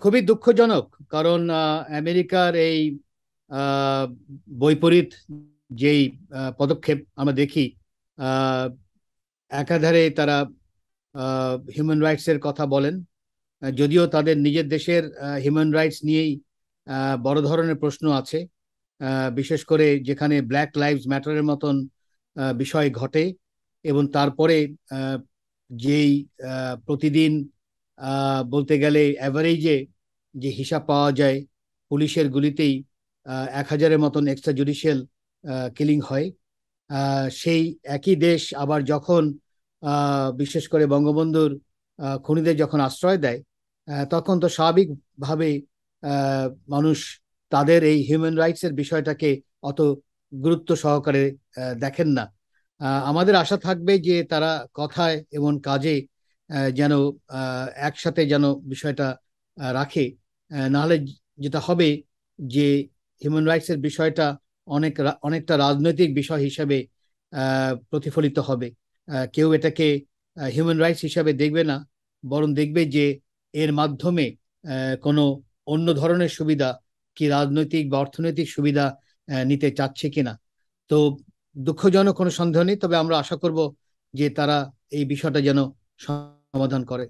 খুবই দুঃখজনক, কারণ আমেরিকার এই বৈপরীত যেই পদক্ষেপ আমরা দেখি একাধারে তারা হিউম্যান রাইটসের কথা বলেন যদিও তাদের নিজের দেশের হিউম্যান রাইটস নিয়েই বড় ধরনের প্রশ্ন আছে বিশেষ করে যেখানে ব্ল্যাক লাইভস ম্যাটারের মতন বিষয় ঘটে এবং তারপরে যেই প্রতিদিন বলতে গেলে অ্যাভারেজে যে হিসাব পাওয়া যায়, পুলিশের গুলিতেই এক হাজারের মতন এক্সট্রা জুডিশিয়াল কিলিং হয়। সেই একই দেশ আবার যখন বিশেষ করে বঙ্গবন্ধুর খুনিদের যখন আশ্রয় দেয় তখন তো স্বাভাবিকভাবে মানুষ তাদের এই হিউম্যান রাইটসের বিষয়টাকে অত গুরুত্ব সহকারে দেখেন না। আমাদের আশা থাকবে যে তারা কথায় এবং কাজে যেন একসাথে যেন বিষয়টা রাখে। নাহলে যেটা হবে যে হিউম্যান রাইটসের বিষয়টা অনেক অনেকটা রাজনৈতিক বিষয় হিসেবে প্রতিফলিত হবে। কেউ এটাকে হিউম্যান রাইটস হিসাবে দেখবে না, বরং দেখবে যে, এর মাধ্যমে কোনো অন্য ধরনের সুবিধা কি রাজনৈতিক বা অর্থনৈতিক সুবিধা নিতে চাচ্ছে কিনা। তো দুঃখজনক কোনো সন্দেহ নেই, তবে আমরা আশা করব যে তারা এই বিষয়টা যেন সমাধান করে।